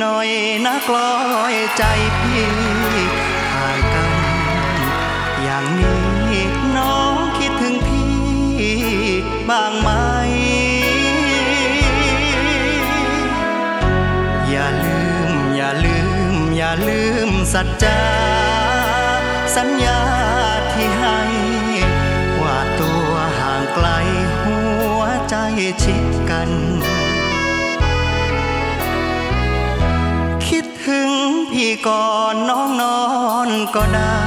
หน่อยนะกลอยใจพี่ห่างกัน อย่างนี้น้องคิดถึงพี่บ้างไหม อย่าลืม อย่าลืม อย่าลืมสัจจาสัญญาที่ให้ว่าตัวห่างไกลหัวใจชิดกัน ก่อนน้องนอนก็ได้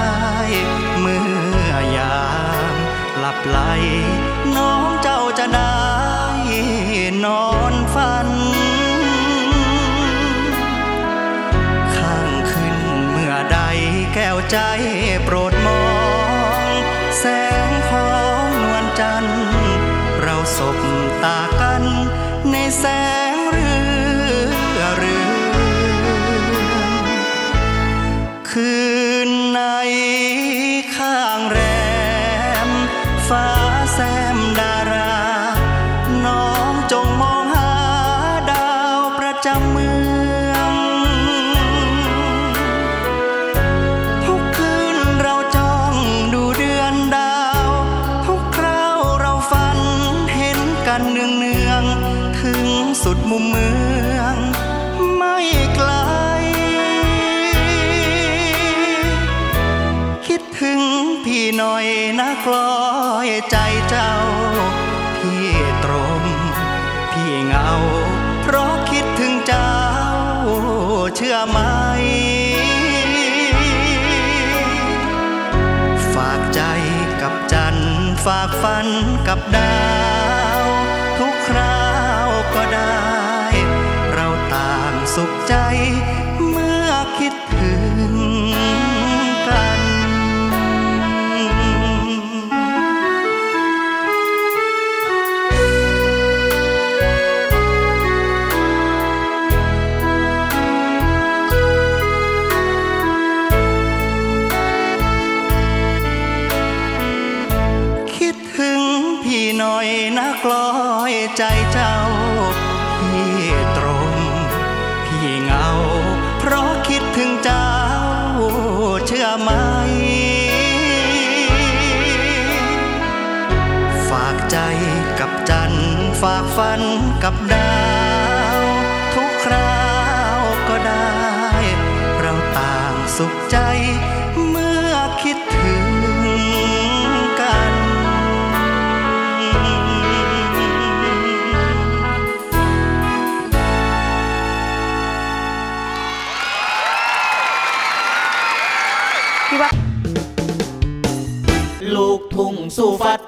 เมื่อยามหลับไหล น้องเจ้าจะได้ นอนฝัน ข้างขึ้นเมื่อใดแก้วใจโปรดมอง แสงของนวลจันทร์เราสบตากันในแสง ฟ้าแซมดารา น้องจงมองหาดาวประจำเมือง ทุกคืนเราจ้องดูเดือนดาว ทุกคราวเราฝันเห็นกันเนืองเนืองๆถึงสุดมุมเมือง น่อยนะกลอยใจเจ้า พี่ตรม พี่เงา เพราะคิดถึงเจ้า เชื่อไหม ฝากใจกับจันฝากฝันกับดา อยนะกลอยใจเจ้า พี่ตรง พี่เงา เพราะคิดถึงเจ้า เชื่อไหม ฝากใจกับจันฝากฝันกับดาว ทุกคราวก็ได้ เราต่างสุขใจ ลูกทุ่งสู้ฟัด